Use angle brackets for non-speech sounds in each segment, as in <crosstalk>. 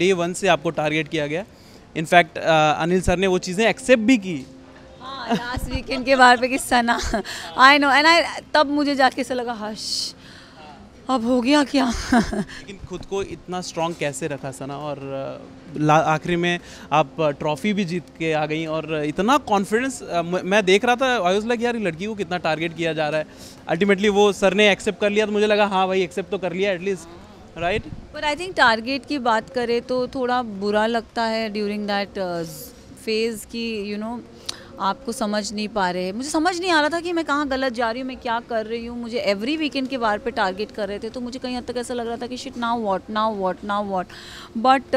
Day one से आपको target किया गया। इनफैक्ट अनिल सर ने वो चीज़ें एक्सेप्ट भी की। लास्ट वीकेंड के बार पे कि सना आई नो एंड आई तब मुझे जाके ऐसा लगा हश अब हो गया क्या? लेकिन खुद को इतना स्ट्रांग कैसे रखा सना? और आखिरी में आप ट्रॉफी भी जीत के आ गई और इतना कॉन्फिडेंस मैं देख रहा था आई वाज लाइक यार लड़की को कितना टारगेट किया जा रहा है? अल्टीमेटली वो सर ने एक्सेप्ट कर लिया तो मुझे लगा हाँ भाई एक्सेप्ट तो कर लिया एटलीस्ट राइट पर आई थिंक टारगेट की बात करें तो थोड़ा बुरा लगता है ड्यूरिंग दैट फ़ेज़ की यू नो आपको समझ नहीं पा रहे मुझे समझ नहीं आ रहा था कि मैं कहाँ गलत जा रही हूँ, मैं क्या कर रही हूँ। मुझे एवरी वीकेंड के बार पे टारगेट कर रहे थे तो मुझे कहीं हद तक ऐसा लग रहा था कि shit now what now what now what but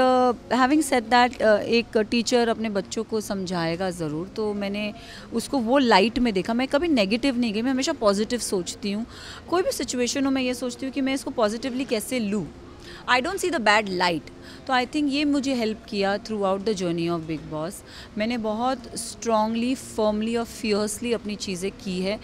having said that एक टीचर अपने बच्चों को समझाएगा ज़रूर तो मैंने उसको वो लाइट में देखा। मैं कभी नेगेटिव नहीं गई, मैं हमेशा पॉजिटिव सोचती हूँ। कोई भी सिचुएशन हो, मैं ये सोचती हूँ कि मैं इसको पॉजिटिवली कैसे लूँ। I don't see the bad light तो आई थिंक ये मुझे हेल्प किया throughout the journey of Bigg Boss मैंने बहुत स्ट्रांगली फर्मली और फियर्सली अपनी चीज़ें की है।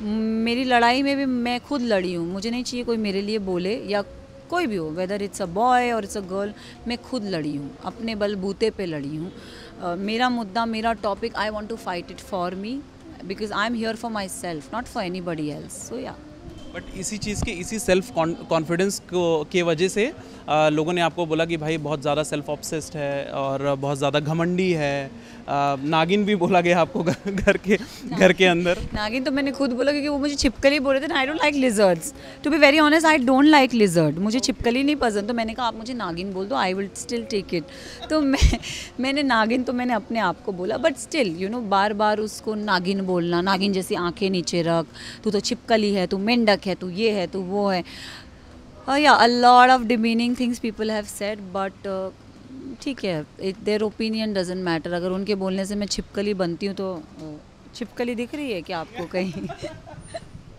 मेरी लड़ाई में भी मैं खुद लड़ी हूँ। मुझे नहीं चाहिए कोई मेरे लिए बोले या कोई भी हो whether it's a boy or it's a girl मैं खुद लड़ी हूँ। अपने बलबूते पे लड़ी हूँ। अ, मेरा मुद्दा मेरा topic I want to fight it for me because I am here for myself not for anybody else so yeah but इसी चीज़ के इसी सेल्फ कॉन्फिडेंस को के वजह से आ, लोगों ने आपको बोला कि भाई बहुत ज़्यादा सेल्फ ऑब्सेस्ड है और बहुत ज़्यादा घमंडी है। आ, नागिन भी बोला गया आपको घर के घर के अंदर। <laughs> नागिन तो मैंने खुद बोला क्योंकि वो मुझे छिपकली बोल रहे थे I don't like lizards to be very honest I don't like lizard मुझे छिपकली नहीं पसंद तो मैंने कहा आप मुझे नागिन बोल दो I will still take it तो मैं मैंने नागिन तो मैंने अपने आप को बोला बट स्टिल यू नो बार बार उसको नागिन बोलना नागिन जैसी आँखें नीचे रख तू तो छिपकली है तू मेंढक है, तू ये है, तू वो है। Yeah a lot of demeaning things people have said but ठीक है देयर ओपिनियन डजेंट मैटर अगर उनके बोलने से मैं छिपकली बनती हूँ तो छिपकली दिख रही है क्या आपको कहीं?